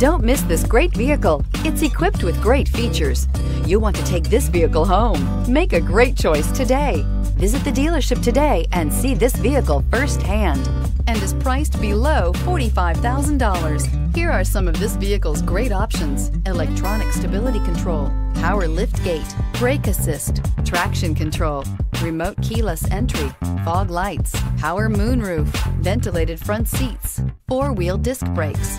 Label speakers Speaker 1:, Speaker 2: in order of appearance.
Speaker 1: Don't miss this great vehicle. It's equipped with great features. You'll want to take this vehicle home. Make a great choice today. Visit the dealership today and see this vehicle firsthand and is priced below $45,000. Here are some of this vehicle's great options. Electronic stability control, power lift gate, brake assist, traction control, remote keyless entry, fog lights, power moonroof, ventilated front seats, four-wheel disc brakes,